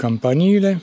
il campanile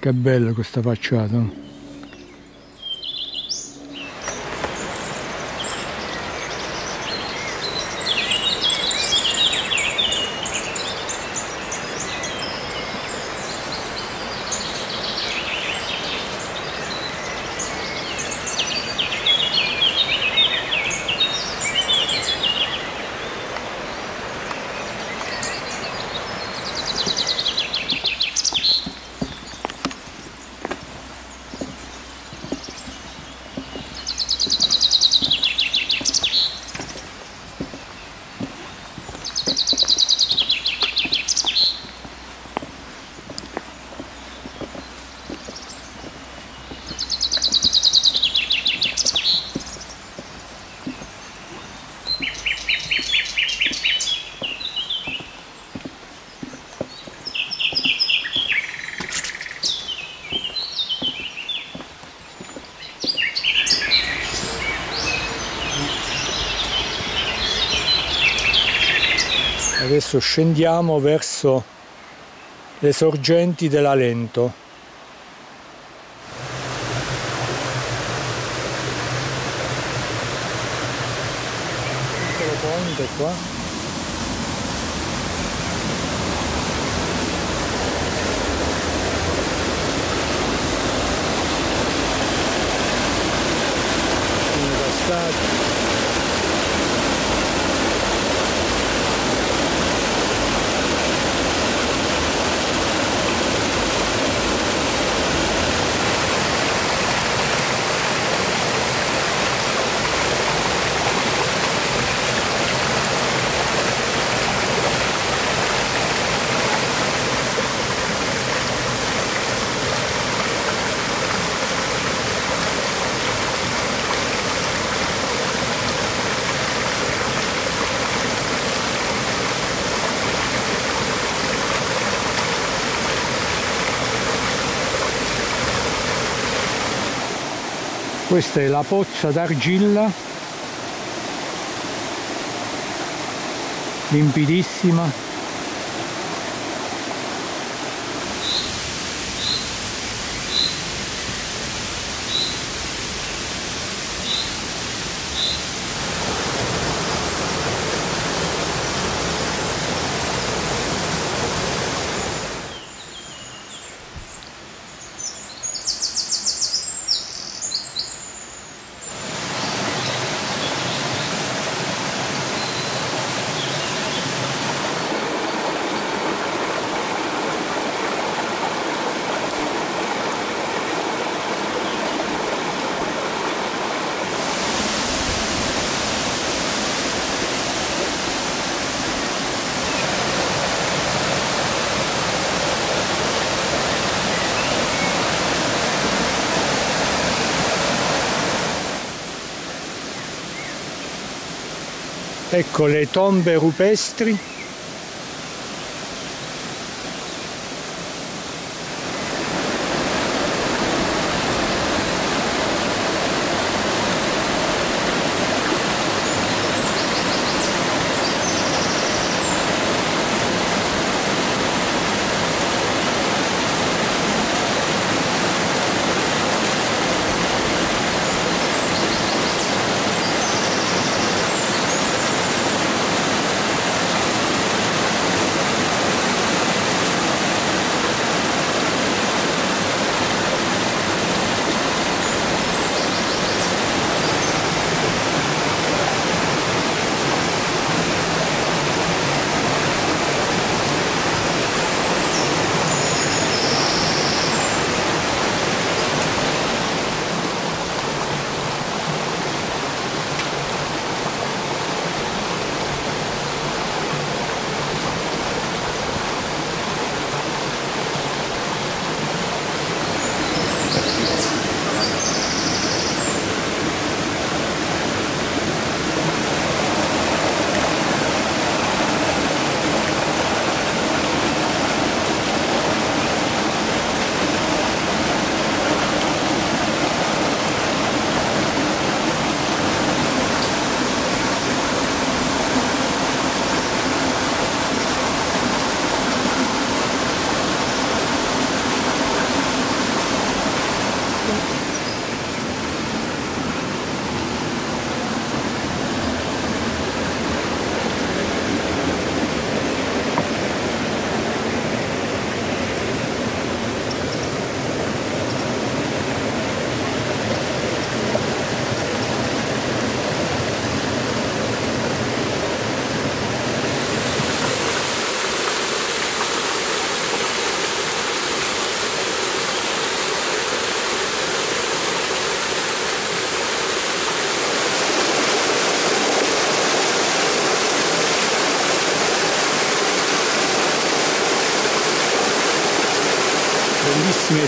Che bella questa facciata. Adesso scendiamo verso le sorgenti della Lento qua questa è la pozza d'argilla. Limpidissima ecco le tombe rupestri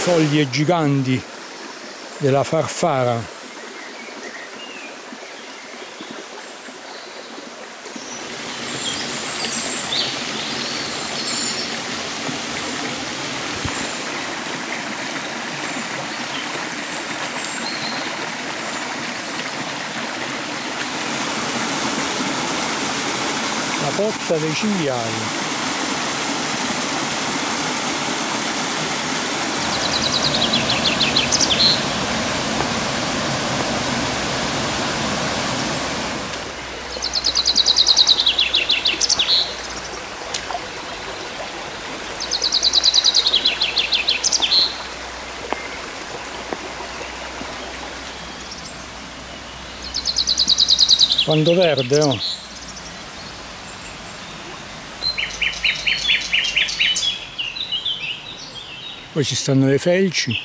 foglie giganti della farfara. La pozza dei cinghiali quando verde oh. poi ci stanno le felci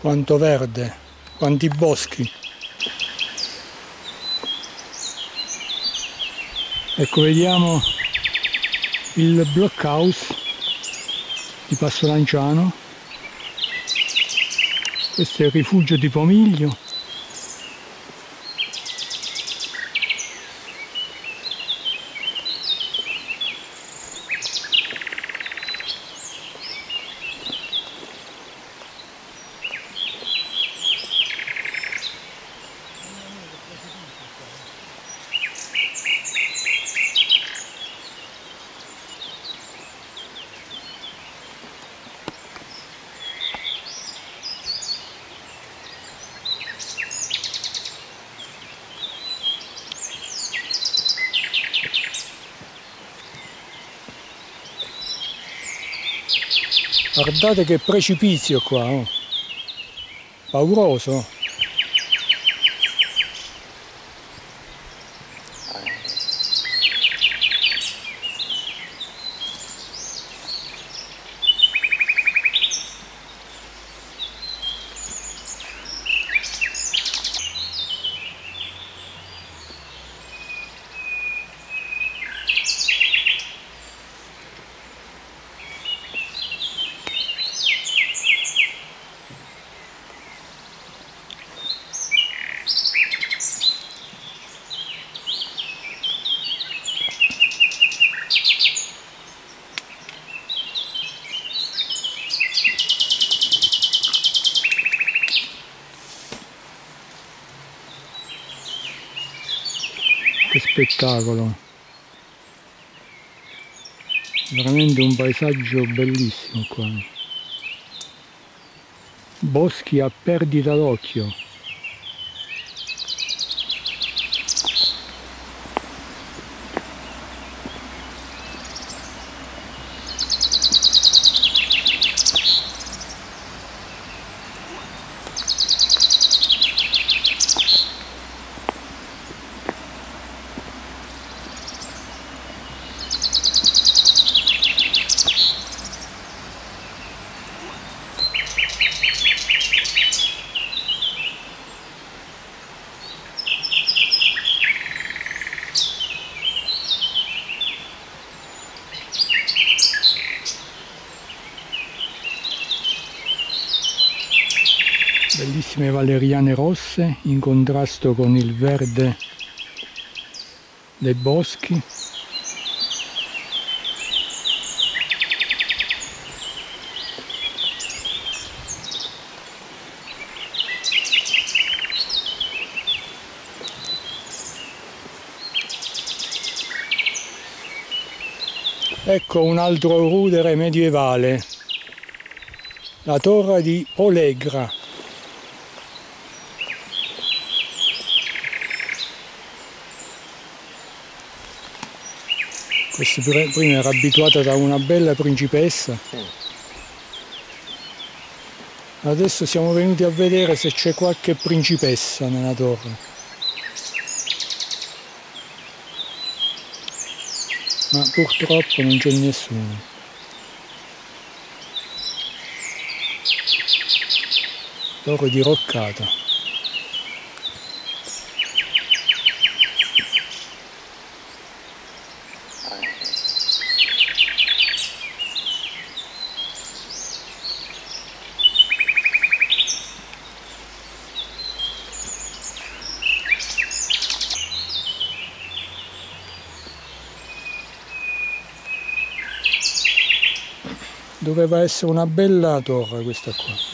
quanto verde quanti boschi ecco vediamo il blockhouse di Passo Lanciano. Questo è il rifugio di Pomiglio guardate che precipizio qua oh. pauroso che spettacolo. Veramente un paesaggio bellissimo qua. Boschi a perdita d'occhio bellissime valeriane rosse in contrasto con il verde dei boschi Ecco un altro rudere medievale, la torre di Olegra. Questa prima era abituata da una bella principessa. Adesso siamo venuti a vedere se c'è qualche principessa nella torre. Ma purtroppo non c'è nessuno. Toro di doveva essere una bella torre questa qua